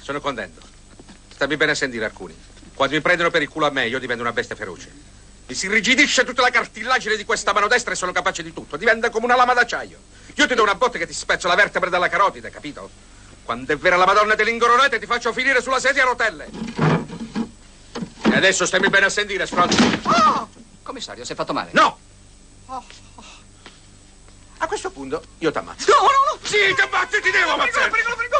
Sono contento. Stammi bene a sentire alcuni. Quando mi prendono per il culo a me, io divento una bestia feroce. Mi si irrigidisce tutta la cartilagine di questa mano destra e sono capace di tutto. Diventa come una lama d'acciaio. Io ti do una botta che ti spezzo la vertebra dalla carotide, capito? Quando è vera la Madonna dell'ingoronete ti faccio finire sulla sedia a rotelle. E adesso stammi bene a sentire, stronzo. Oh! Commissario, si è fatto male? No! A questo punto io t'ammazzo. No, no, no! Sì, ti ammazzo, ti devo ammazzare! Prego, prego, prego!